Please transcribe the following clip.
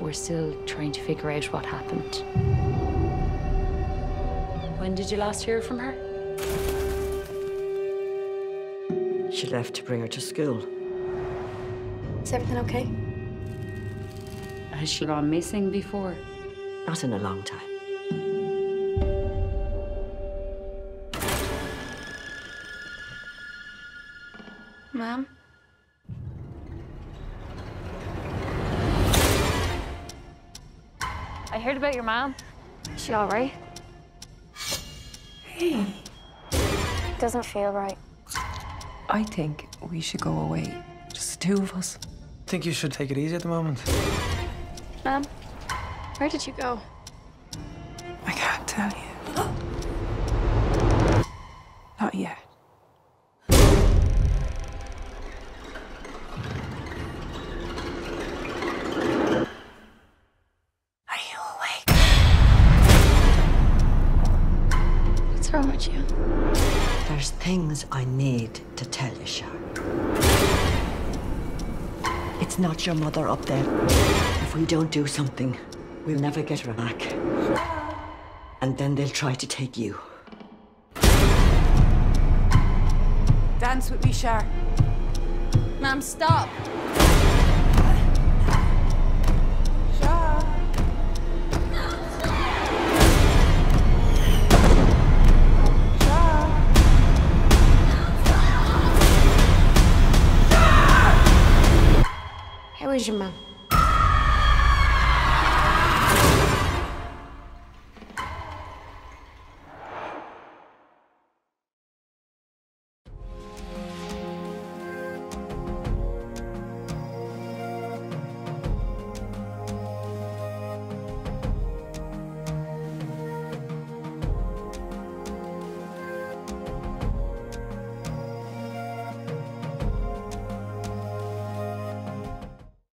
We're still trying to figure out what happened. When did you last hear from her? She left to bring her to school. Is everything okay? Has she gone missing before? Not in a long time. Mom? I heard about your mom. Is she all right? Hey. Doesn't feel right. I think we should go away. Just the two of us. I think you should take it easy at the moment. Mom, where did you go? I can't tell you. What's wrong with you? There's things I need to tell you, Char. It's not your mother up there. If we don't do something, we'll never get her back. And then they'll try to take you. Dance with me, Char. Mom, stop. How is your mom?